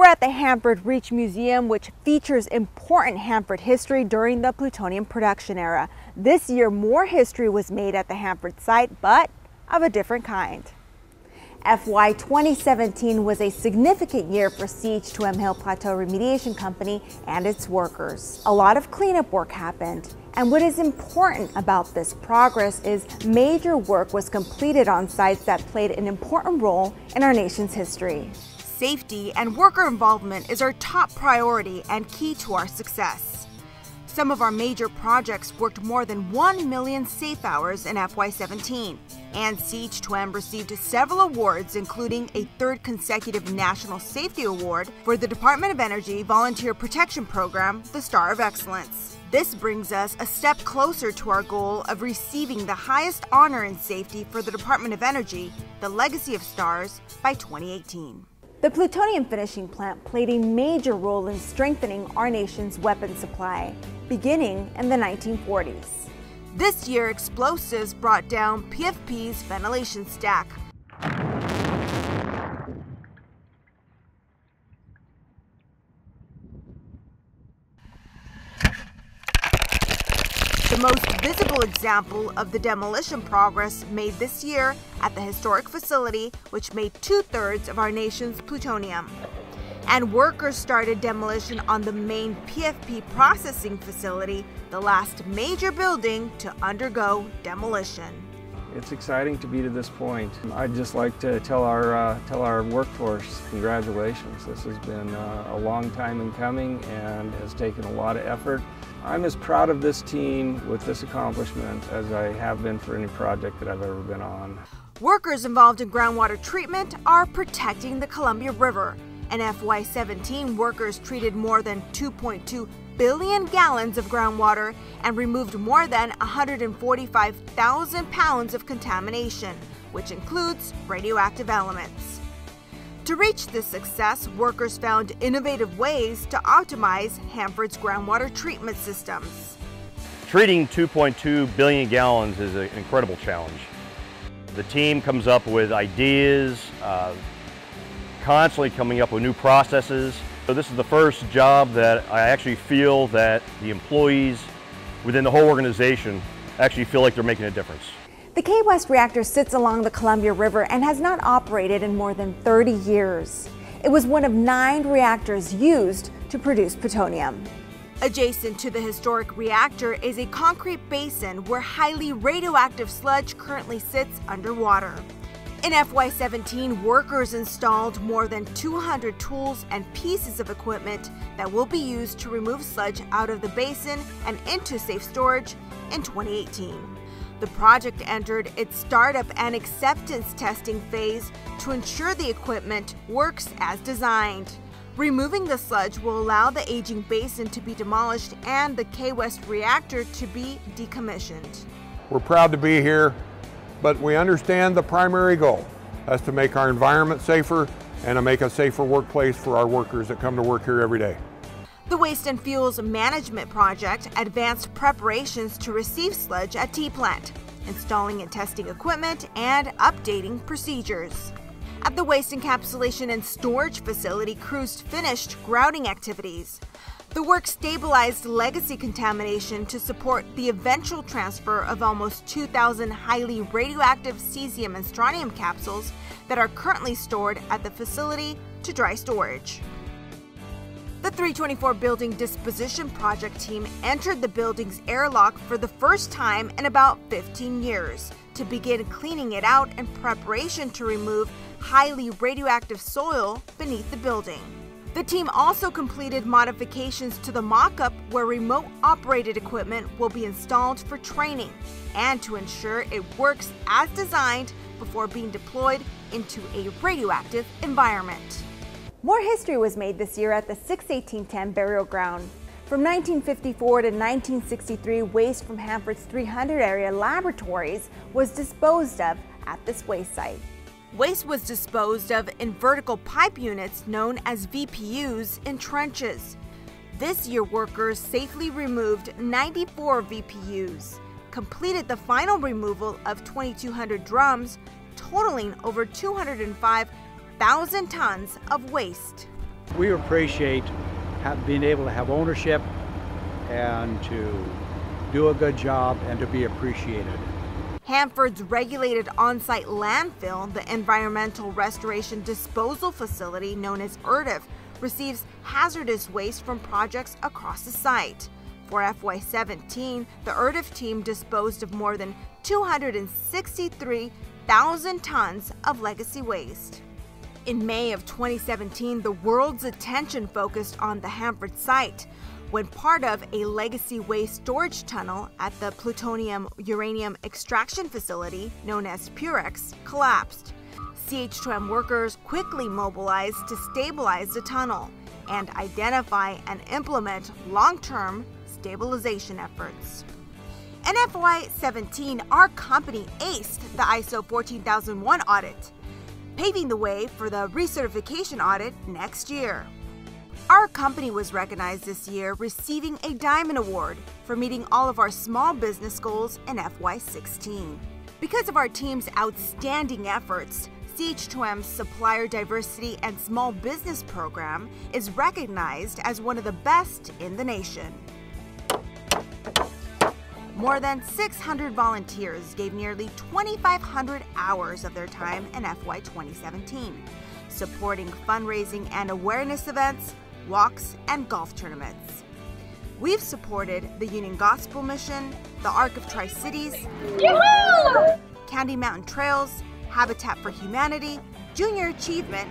We're at the Hanford Reach Museum, which features important Hanford history during the plutonium production era. This year, more history was made at the Hanford site, but of a different kind. FY 2017 was a significant year for CH2M Hill Plateau Remediation Company and its workers. A lot of cleanup work happened, and what is important about this progress is major work was completed on sites that played an important role in our nation's history. Safety and worker involvement is our top priority and key to our success. Some of our major projects worked more than 1 million safe hours in FY17, and CH2M received several awards, including a third consecutive National Safety Award for the Department of Energy Volunteer Protection Program, the Star of Excellence. This brings us a step closer to our goal of receiving the highest honor in safety for the Department of Energy, the Legacy of Stars, by 2018. The plutonium finishing plant played a major role in strengthening our nation's weapons supply, beginning in the 1940s. This year, explosives brought down PFP's ventilation stack, most visible example of the demolition progress made this year at the historic facility, which made two thirds of our nation's plutonium. And workers started demolition on the main PFP processing facility, the last major building to undergo demolition. It's exciting to be to this point. I'd just like to tell our, uh, tell our workforce congratulations. This has been uh, a long time in coming and has taken a lot of effort. I'm as proud of this team with this accomplishment as I have been for any project that I've ever been on. Workers involved in groundwater treatment are protecting the Columbia River. In FY17, workers treated more than 2.2 billion gallons of groundwater and removed more than 145,000 pounds of contamination, which includes radioactive elements. To reach this success, workers found innovative ways to optimize Hanford's groundwater treatment systems. Treating 2.2 billion gallons is an incredible challenge. The team comes up with ideas, uh, constantly coming up with new processes. So this is the first job that I actually feel that the employees within the whole organization actually feel like they're making a difference. The K-West reactor sits along the Columbia River and has not operated in more than 30 years. It was one of nine reactors used to produce plutonium. Adjacent to the historic reactor is a concrete basin where highly radioactive sludge currently sits underwater. In FY17, workers installed more than 200 tools and pieces of equipment that will be used to remove sludge out of the basin and into safe storage in 2018. The project entered its startup and acceptance testing phase to ensure the equipment works as designed. Removing the sludge will allow the aging basin to be demolished and the K-West reactor to be decommissioned. We're proud to be here, but we understand the primary goal. That's to make our environment safer and to make a safer workplace for our workers that come to work here every day. The Waste and Fuels Management Project advanced preparations to receive sludge at T-Plant, installing and testing equipment and updating procedures. At the Waste Encapsulation and Storage Facility, crews finished grouting activities. The work stabilized legacy contamination to support the eventual transfer of almost 2,000 highly radioactive cesium and strontium capsules that are currently stored at the facility to dry storage. The 324 Building Disposition Project team entered the building's airlock for the first time in about 15 years to begin cleaning it out in preparation to remove highly radioactive soil beneath the building. The team also completed modifications to the mock up where remote operated equipment will be installed for training and to ensure it works as designed before being deployed into a radioactive environment. More history was made this year at the 61810 burial ground. From 1954 to 1963, waste from Hanford's 300 area laboratories was disposed of at this waste site. Waste was disposed of in vertical pipe units known as VPUs in trenches. This year, workers safely removed 94 VPUs, completed the final removal of 2,200 drums, totaling over 205,000 tons of waste. We appreciate being able to have ownership and to do a good job and to be appreciated. Hanford's regulated on-site landfill, the Environmental Restoration Disposal Facility known as ERDF, receives hazardous waste from projects across the site. For FY17, the ERDF team disposed of more than 263,000 tons of legacy waste. In May of 2017, the world's attention focused on the Hanford site when part of a legacy waste storage tunnel at the plutonium uranium extraction facility known as Purex collapsed. CH2M workers quickly mobilized to stabilize the tunnel and identify and implement long-term stabilization efforts. In FY17, our company aced the ISO 14001 audit, paving the way for the recertification audit next year. Our company was recognized this year receiving a Diamond Award for meeting all of our small business goals in FY16. Because of our team's outstanding efforts, CH2M's Supplier Diversity and Small Business Program is recognized as one of the best in the nation. More than 600 volunteers gave nearly 2,500 hours of their time in FY 2017, supporting fundraising and awareness events, walks, and golf tournaments. We've supported the Union Gospel Mission, the Arc of Tri Cities, Candy Mountain Trails, Habitat for Humanity, Junior Achievement,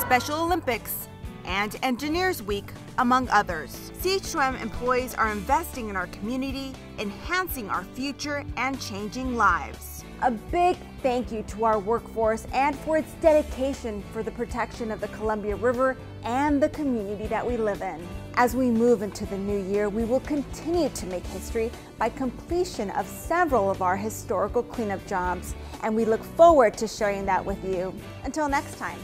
Special Olympics, and Engineers Week, among others. CH2M employees are investing in our community, enhancing our future, and changing lives. A big thank you to our workforce and for its dedication for the protection of the Columbia River and the community that we live in. As we move into the new year, we will continue to make history by completion of several of our historical cleanup jobs, and we look forward to sharing that with you. Until next time.